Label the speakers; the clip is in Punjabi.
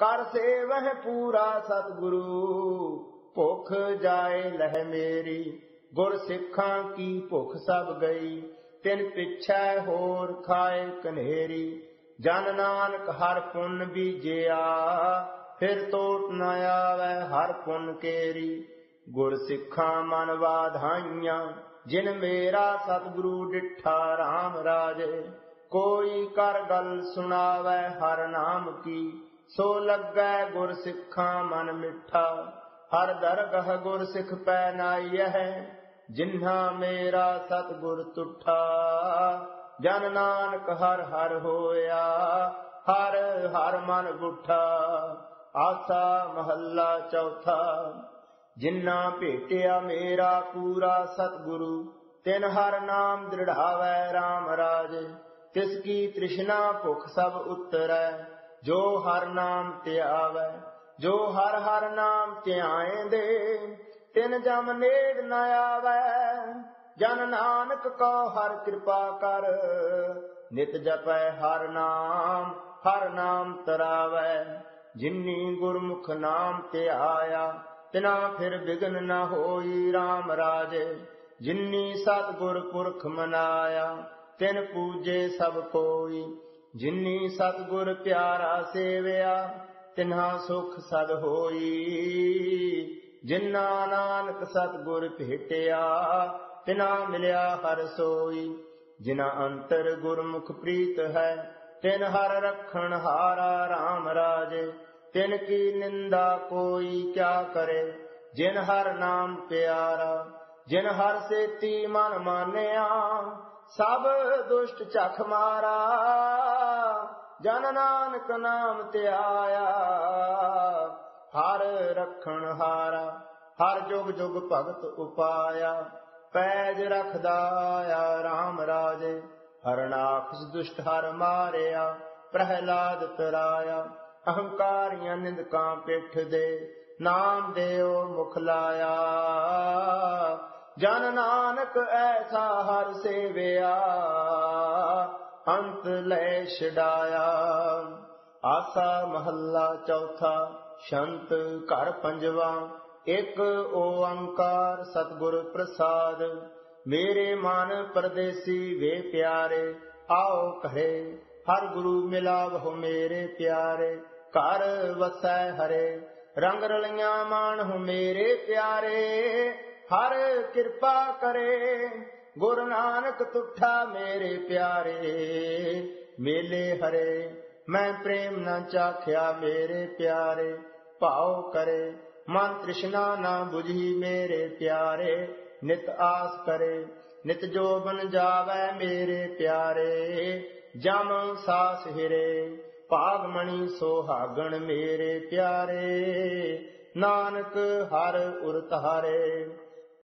Speaker 1: ਕਰ ਸੇਵਹਿ ਪੂਰਾ ਸਤਿਗੁਰੂ, ਭੁਖ ਜਾਏ ਲਹਿ ਮੇਰੀ, ਗੁਰ ਸਿੱਖਾਂ ਕੀ ਭੁਖ ਸਭ ਗਈ, ਤਿਨ ਪਿਛੈ ਹੋਰ ਖਾਏ ਕਨੇਰੀ। ਜਨ ਨਾਨਕ ਹਰ ਪੁੰਨ ਬੀਜਿਆ, ਫਿਰ ਟੋਟ ਨ ਆਵੈ ਹਰ ਪੁੰਨ ਕੇਰੀ। ਗੁਰ ਸਿੱਖਾਂ ਮਨ ਵਾਧਾਈਆਂ, ਜਿਨ ਮੇਰਾ ਸਤਿਗੁਰੂ ਡਿਠਾ RAM ਰਾਜੇ। ਕੋਈ ਕਰ ਗੱਲ ਸੁਣਾਵੈ ਹਰ ਨਾਮ ਕੀ ਸੋ ਲੱਗੈ ਗੁਰ ਸਿੱਖਾਂ ਮਨ ਮਿੱਠਾ, ਹਰ ਦਰਗਹ ਗੁਰ ਸਿੱਖ ਪੈ ਨਾਈਐ। ਜਿਨ੍ਹਾਂ ਮੇਰਾ ਸਤਿਗੁਰ ਤੁਠਾ, ਜਨ ਨਾਨਕ ਹਰ ਹਰ ਹੋਇਆ, ਹਰ ਹਰ ਮਨ ਗੁਠਾ। ਆਸਾ ਮਹੱਲਾ ਚੌਥਾ ਜਿਨ੍ਹਾਂ ਭੇਟਿਆ ਮੇਰਾ ਪੂਰਾ ਸਤਿਗੁਰੂ, ਤਿਨ ਹਰ ਨਾਮ ਦ੍ਰਿੜਾਵੈ RAM ਰਾਜ। ਤਿਸ ਕੀ ਤ੍ਰਿਸ਼ਨਾ ਭੁਖ ਸਭ ਉਤਰੈ ਜੋ ਹਰ ਨਾਮ ਧਿਆਵੈ ਜੋ ਹਰ ਹਰ ਨਾਮ ਧਿਆਏਂਦੇ ਤਿਨ ਜਮ ਨੇੜ ਨ ਆਵੈ। ਜਨ ਨਾਨਕ ਕੋ ਹਰ ਕਿਰਪਾ ਕਰ, ਨਿਤ ਜਪੈ ਹਰ ਨਾਮ ਹਰ ਨਾਮ ਤਰਾਵੈ। ਜਿਨੀ ਗੁਰਮੁਖ ਨਾਮ ਤੇ ਆਇਆ, ਤਿਨਾ ਫਿਰ ਬਿਗਨ ਨਾ ਹੋਈ RAM ਰਾਜੇ। ਜਿਨੀ ਸਤਗੁਰ ਪੁਰਖ ਮਨਾਇਆ, ਤਿਨ ਪੂਜੇ ਸਭ ਕੋਈ ਜਿਨੀ ਸਤਗੁਰ ਪਿਆਰਾ ਸੇਵਿਆ ਤਿਨ੍ਹਾ ਸੁਖ ਸਦ ਹੋਈ। ਜਿਨਾ ਨਾਨਕ ਸਤਗੁਰ ਭੇਟਿਆ, ਤਿਨਾ ਮਿਲਿਆ ਹਰ ਸੋਈ। ਜਿਨਾ ਅੰਤਰ ਗੁਰਮੁਖ ਪ੍ਰੀਤ ਹੈ, ਤਿਨ ਹਰ ਰਖਣ ਹਾਰਾ RAM ਰਾਜੇ। ਤਿਨ ਕੀ ਨਿੰਦਾ ਕੋਈ ਕਿਆ ਕਰੇ, ਜਿਨ ਹਰ ਨਾਮ ਪਿਆਰਾ। ਜਿਨ ਹਰ ਸੇਤੀ ਮਨ ਮਾਨਿਆ ਸਭ ਦੁਸ਼ਟ ਚਖ ਮਾਰਾ, ਜਨ ਨਾਨਕ ਨਾਮ ਤੇ ਧਿਆਇਆ ਹਰ ਰਖਣ ਹਾਰਾ, ਹਰ ਜੁਗ ਜੁਗ ਭਗਤ ਉਪਾਇਆ। ਪੈਜ ਰਖਦਾ ਆ RAM ਰਾਜੇ, ਹਰਨਾਖਸ ਦੁਸ਼ਟ ਹਰ ਮਾਰਿਆ, ਪ੍ਰਹਿਲਾਦ ਤਰਾਇਆ। ਅਹੰਕਾਰੀਆਂ ਨਿੰਦਕਾਂ ਪਿੱਠ ਦੇ, ਨਾਮ ਦੇਓ ਮੁਖ ਲਾਇਆ। ਜਨ ਨਾਨਕ ਐਸਾ ਹਰ ਸੇਵਿਆ, ਅੰਤ ਲੈ ਛਡਾਇਆ। ਆਸਾ ਮਹੱਲਾ ਚੌਥਾ, ਸ਼ੰਤ ਘਰ ਪੰਜਵਾ, ਇੱਕ ਓੰਕਾਰ ਸਤਿਗੁਰ ਪ੍ਰਸਾਦ। ਮੇਰੇ ਮਨ ਪਰਦੇਸੀ ਵੇ ਪਿਆਰੇ, ਆਓ ਕਹੇ ਹਰ ਗੁਰੂ ਮਿਲਾਵਹੁ ਮੇਰੇ ਪਿਆਰੇ। ਘਰ ਵਸੈ ਹਰੇ, ਰੰਗ ਰਲੀਆਂ ਮਾਨ ਹੋ ਮੇਰੇ ਪਿਆਰੇ। ਹਰ ਕਿਰਪਾ ਕਰੇ, ਗੁਰੂ ਨਾਨਕ ਤੁਠਾ ਮੇਰੇ ਪਿਆਰੇ। ਮੇਲੇ ਹਰੇ, ਮੈਂ ਪ੍ਰੇਮ ਨਾ ਚਾਖਿਆ ਮੇਰੇ ਪਿਆਰੇ। ਭਾਉ ਕਰੇ, ਮਨ ਤ੍ਰਿਸ਼ਨਾ ਨਾ 부ਝੀ ਮੇਰੇ ਪਿਆਰੇ। ਨਿਤ ਆਸ ਕਰੇ, ਨਿਤ ਜੋਬਨ ਜਾਵੇ ਮੇਰੇ ਪਿਆਰੇ। ਜਮ ਸਾਸ ਹਿਰੇ ਭਾਗਮਣੀ ਸੋਹਾਗਣ ਮੇਰੇ ਪਿਆਰੇ। ਨਾਨਕ ਹਰ ਉਰਤ ਹਰੇ